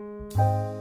Música